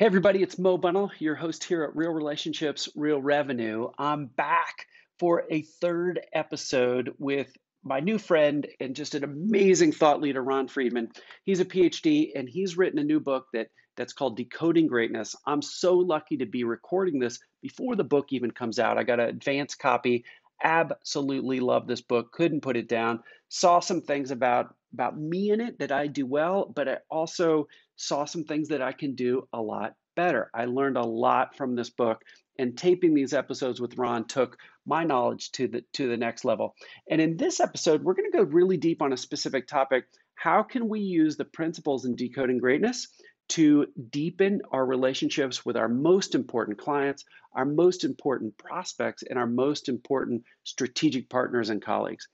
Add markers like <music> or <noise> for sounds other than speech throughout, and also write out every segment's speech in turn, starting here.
Hey, everybody, it's Mo Bunnell, your host here at Real Relationships, Real Revenue. I'm back for a third episode with my new friend and just an amazing thought leader, Ron Friedman. He's a PhD and he's written a new book that, that's called Decoding Greatness. I'm so lucky to be recording this before the book even comes out. I got an advance copy. Absolutely love this book. Couldn't put it down. Saw some things about about me in it that I do well, but I also saw some things that I can do a lot better. I learned a lot from this book, and taping these episodes with Ron took my knowledge to the to the next level. And in this episode, we're going to go really deep on a specific topic. How can we use the principles in decoding greatness to deepen our relationships with our most important clients, our most important prospects, and our most important strategic partners and colleagues?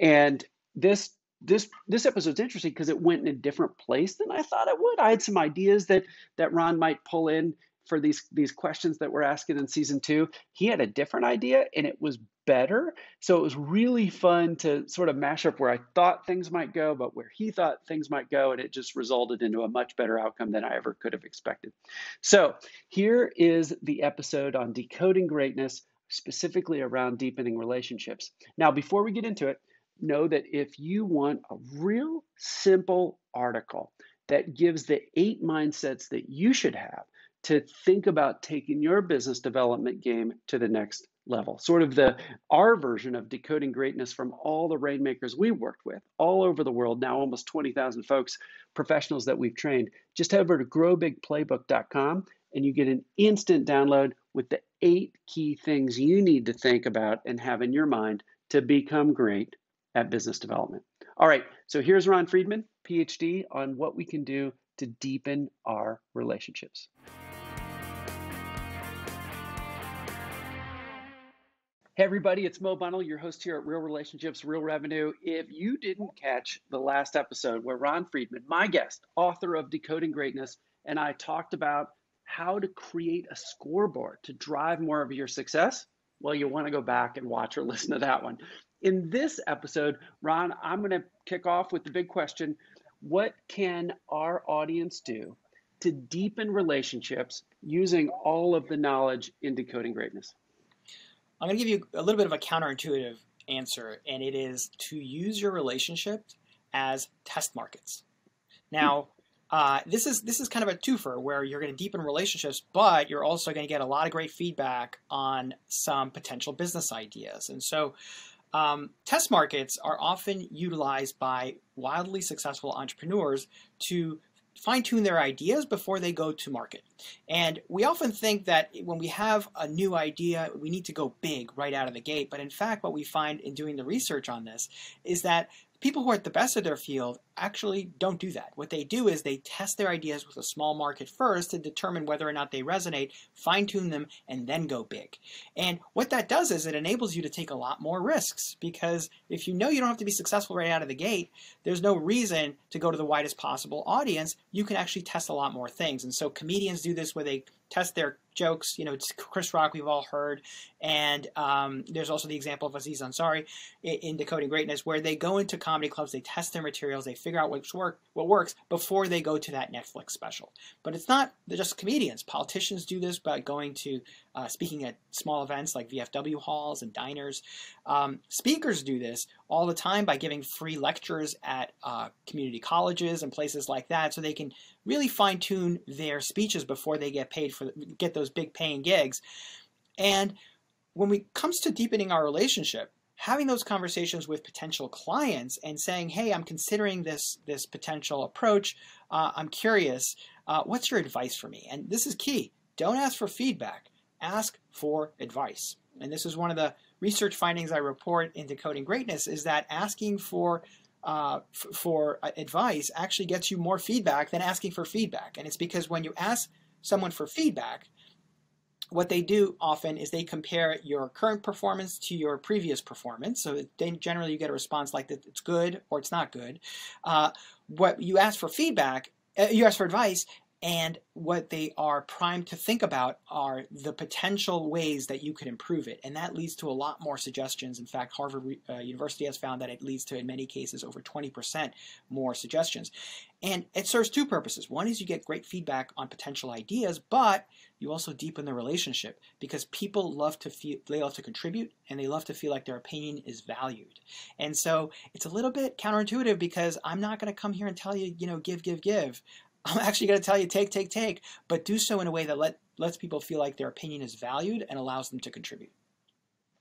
And this this this episode's interesting because it went in a different place than I thought it would. I had some ideas that that Ron might pull in for these these questions that we're asking in season two. He had a different idea and it was better. So it was really fun to sort of mash up where I thought things might go, but where he thought things might go, and it just resulted into a much better outcome than I ever could have expected. So here is the episode on decoding greatness, specifically around deepening relationships. Now, before we get into it, know that if you want a real simple article that gives the eight mindsets that you should have to think about taking your business development game to the next level. Sort of the our version of decoding greatness from all the rainmakers we worked with all over the world, now almost 20,000 folks, professionals that we've trained. Just head over to growbigplaybook.com and you get an instant download with the eight key things you need to think about and have in your mind to become great at business development. All right, so here's Ron Friedman, PhD, on what we can do to deepen our relationships. Hey, everybody, it's Mo Bunnell, your host here at Real Relationships, Real Revenue. If you didn't catch the last episode where Ron Friedman, my guest, author of Decoding Greatness, and I talked about how to create a scoreboard to drive more of your success, well, you want to go back and watch or listen to that one. In this episode, Ron, I'm going to kick off with the big question What can our audience do to deepen relationships using all of the knowledge in decoding greatness? I'm going to give you a little bit of a counterintuitive answer, and it is to use your relationship as test markets. Now, uh, this is this is kind of a twofer where you're going to deepen relationships, but you're also going to get a lot of great feedback on some potential business ideas. And so, um, test markets are often utilized by wildly successful entrepreneurs to fine tune their ideas before they go to market. And we often think that when we have a new idea, we need to go big right out of the gate. But in fact, what we find in doing the research on this is that people who are at the best of their field actually don't do that. What they do is they test their ideas with a small market first to determine whether or not they resonate, fine tune them, and then go big. And what that does is it enables you to take a lot more risks because if you know you don't have to be successful right out of the gate, there's no reason to go to the widest possible audience. You can actually test a lot more things. And so comedians do this where they test their jokes. You know, it's Chris Rock, we've all heard. And um, there's also the example of Aziz Ansari in, in Decoding Greatness, where they go into comedy clubs, they test their materials, they figure out what's work, what works before they go to that Netflix special. But it's not just comedians. Politicians do this by going to uh, speaking at small events like VFW halls and diners. Um, speakers do this all the time by giving free lectures at uh, community colleges and places like that, so they can really fine tune their speeches before they get paid for get those big paying gigs. And when it comes to deepening our relationship, having those conversations with potential clients and saying, "Hey, I'm considering this this potential approach. Uh, I'm curious. Uh, what's your advice for me?" And this is key. Don't ask for feedback. Ask for advice. And this is one of the research findings I report in Decoding Greatness: is that asking for uh, for advice actually gets you more feedback than asking for feedback. And it's because when you ask someone for feedback, what they do often is they compare your current performance to your previous performance. So generally you get a response like that it's good or it's not good. Uh, what you ask for feedback, uh, you ask for advice, And what they are primed to think about are the potential ways that you could improve it. And that leads to a lot more suggestions. In fact, Harvard uh, University has found that it leads to, in many cases, over 20% more suggestions. And it serves two purposes. One is you get great feedback on potential ideas, but you also deepen the relationship because people love to feel they love to contribute and they love to feel like their opinion is valued. And so it's a little bit counterintuitive because I'm not going to come here and tell you, you know, give, give, give. I'm actually going to tell you take, take, take, but do so in a way that let, lets people feel like their opinion is valued and allows them to contribute.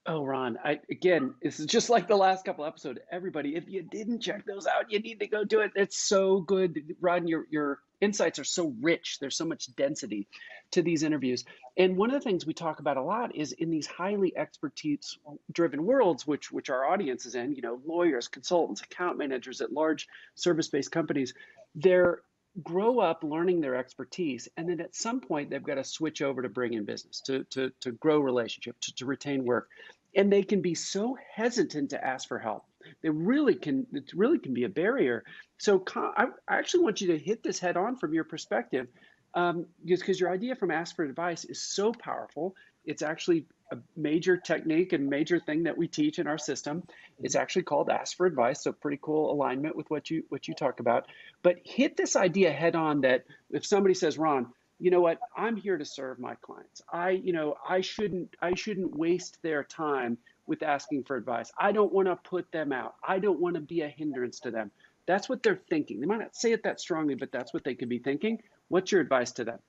Oh, Ron, I, again, this is just like the last couple episodes. Everybody, if you didn't check those out, you need to go do it. It's so good. Ron, your, your insights are so rich. There's so much density to these interviews. And one of the things we talk about a lot is in these highly expertise driven worlds, which, which our audience is in, you know, lawyers, consultants, account managers at large service based companies, they're grow up learning their expertise and then at some point they've got to switch over to bring in business to, to, to grow relationship to, to retain work. And they can be so hesitant to ask for help. They really can it really can be a barrier. So i, actually want you to hit this head on from your perspective um, because your idea from ask for advice is so powerful it's actually a major technique and major thing that we teach in our system. It's mm-hmm. actually called Ask for Advice, so pretty cool alignment with what you what you talk about. But hit this idea head on that if somebody says, Ron, you know what, I'm here to serve my clients. I, you know, I shouldn't I shouldn't waste their time with asking for advice. I don't want to put them out. I don't want to be a hindrance to them. That's what they're thinking. They might not say it that strongly, but that's what they could be thinking. What's your advice to them?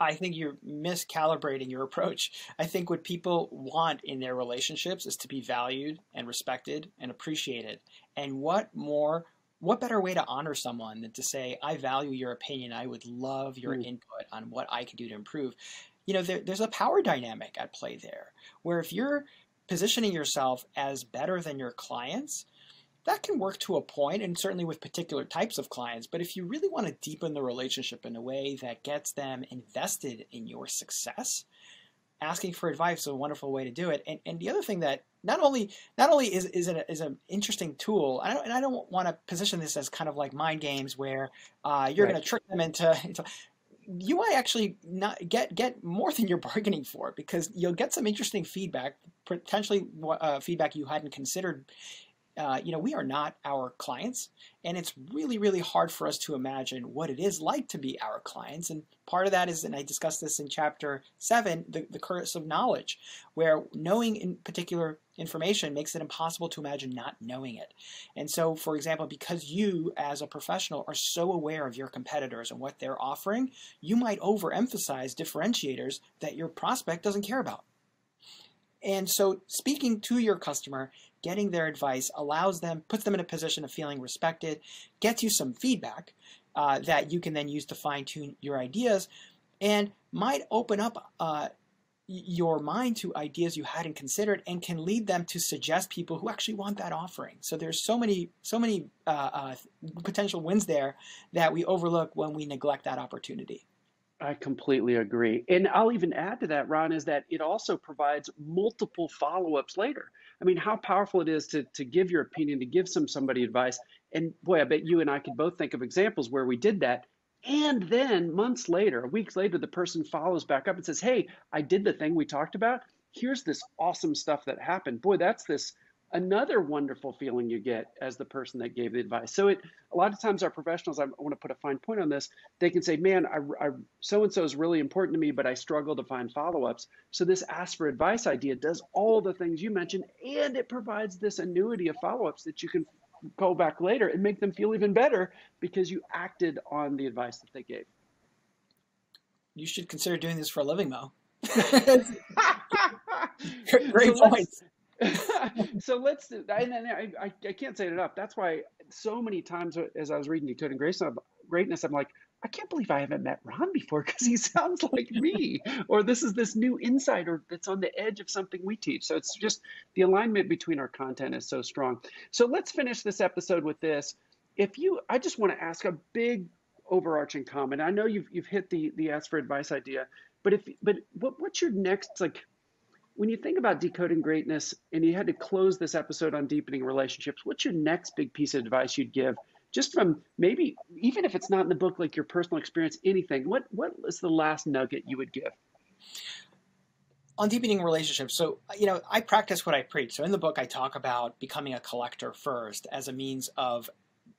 I think you're miscalibrating your approach. I think what people want in their relationships is to be valued and respected and appreciated. And what more, what better way to honor someone than to say, I value your opinion. I would love your mm. input on what I can do to improve. You know, there, there's a power dynamic at play there where if you're positioning yourself as better than your clients, that can work to a point and certainly with particular types of clients. But if you really want to deepen the relationship in a way that gets them invested in your success, asking for advice is a wonderful way to do it. And, and the other thing that not only not only is is it is an interesting tool, I don't, and I don't want to position this as kind of like mind games where uh, you're right. going to trick them into, into you might actually not get get more than you're bargaining for because you'll get some interesting feedback, potentially uh, feedback you hadn't considered uh, you know, we are not our clients, and it's really, really hard for us to imagine what it is like to be our clients. And part of that is, and I discussed this in chapter seven, the, the curse of knowledge, where knowing in particular information makes it impossible to imagine not knowing it. And so, for example, because you as a professional are so aware of your competitors and what they're offering, you might overemphasize differentiators that your prospect doesn't care about. And so, speaking to your customer getting their advice allows them, puts them in a position of feeling respected, gets you some feedback uh, that you can then use to fine tune your ideas, and might open up uh, your mind to ideas you hadn't considered and can lead them to suggest people who actually want that offering. So there's so many, so many uh, uh potential wins there that we overlook when we neglect that opportunity. I completely agree. And I'll even add to that, Ron, is that it also provides multiple follow ups later. I mean, how powerful it is to, to give your opinion, to give some somebody advice. And boy, I bet you and I could both think of examples where we did that. And then months later, weeks later, the person follows back up and says, Hey, I did the thing we talked about. Here's this awesome stuff that happened. Boy, that's this another wonderful feeling you get as the person that gave the advice. So it a lot of times our professionals, I want to put a fine point on this. They can say, "Man, I, so and so is really important to me, but I struggle to find follow-ups." So this ask for advice idea does all the things you mentioned, and it provides this annuity of follow-ups that you can go back later and make them feel even better because you acted on the advice that they gave. You should consider doing this for a living, Mo. <laughs> <laughs> Great so points. <laughs> so let's and I, I, I can't say it enough. That's why so many times as i was reading decoding grace greatness i'm like i can't believe i haven't met ron before <laughs> because he sounds like me. Or this is this new insider that's on the edge of something we teach. So it's just the alignment between our content is so strong. So let's finish this episode with this. If you i just want to ask a big overarching comment. I know you've, you've hit the the ask for advice idea but if but what, what's your next like when you think about decoding greatness and you had to close this episode on deepening relationships, what's your next big piece of advice you'd give just from maybe even if it's not in the book, like your personal experience, anything. What what is the last nugget you would give? on deepening relationships so you know i practice what i preach so in the book i talk about becoming a collector first as a means of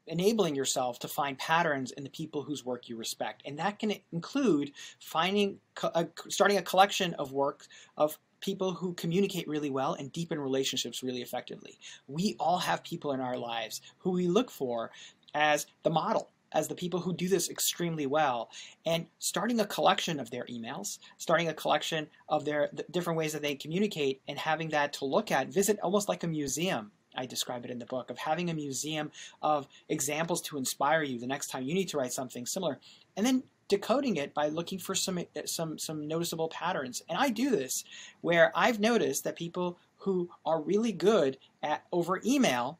enabling yourself to find patterns in the people whose work you respect and that can include finding uh, starting a collection of work of people who communicate really well and deepen relationships really effectively we all have people in our lives who we look for as the model as the people who do this extremely well and starting a collection of their emails, starting a collection of their the different ways that they communicate and having that to look at, visit almost like a museum. I describe it in the book of having a museum of examples to inspire you the next time you need to write something similar. And then decoding it by looking for some uh, some some noticeable patterns. And I do this where I've noticed that people who are really good at over email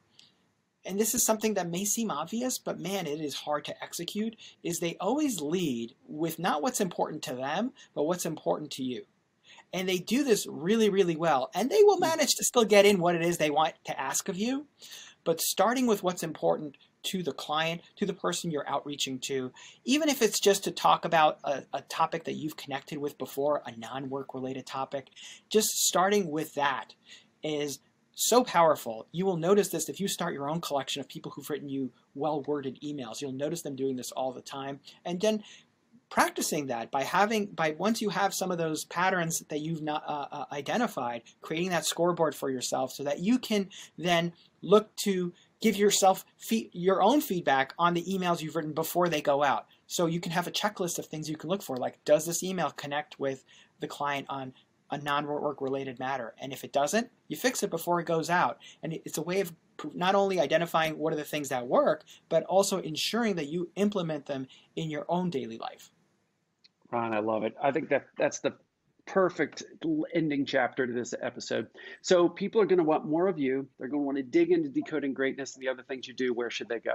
and this is something that may seem obvious, but man, it is hard to execute, is they always lead with not what's important to them, but what's important to you. And they do this really, really well. And they will hmm. manage to still get in what it is they want to ask of you. But starting with what's important to the client, to the person you're outreaching to, even if it's just to talk about a, a topic that you've connected with before, a non work related topic, just starting with that is so powerful. You will notice this if you start your own collection of people who've written you well worded emails. You'll notice them doing this all the time. And then practicing that by having by once you have some of those patterns that you've not uh, uh, identified creating that scoreboard for yourself so that you can then look to give yourself fee- your own feedback on the emails you've written before they go out so you can have a checklist of things you can look for like does this email connect with the client on a non-work related matter. And if it doesn't, you fix it before it goes out. And it's a way of not only identifying what are the things that work, but also ensuring that you implement them in your own daily life. Ron, I love it. I think that that's the perfect ending chapter to this episode. So people are going to want more of you. They're going to want to dig into decoding greatness and the other things you do. Where should they go?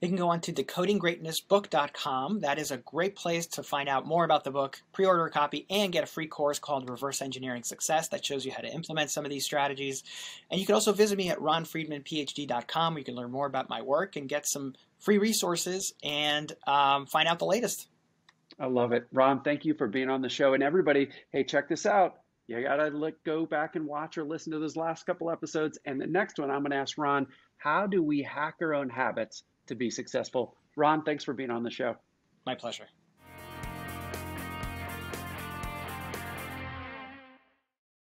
They can go on to decodinggreatnessbook.com. That is a great place to find out more about the book, pre order a copy, and get a free course called Reverse Engineering Success that shows you how to implement some of these strategies. And you can also visit me at ronfriedmanphd.com where you can learn more about my work and get some free resources and um, find out the latest. I love it. Ron, thank you for being on the show. And everybody, hey, check this out. You got to look, go back and watch or listen to those last couple episodes. And the next one, I'm going to ask Ron, how do we hack our own habits to be successful. Ron, thanks for being on the show. My pleasure.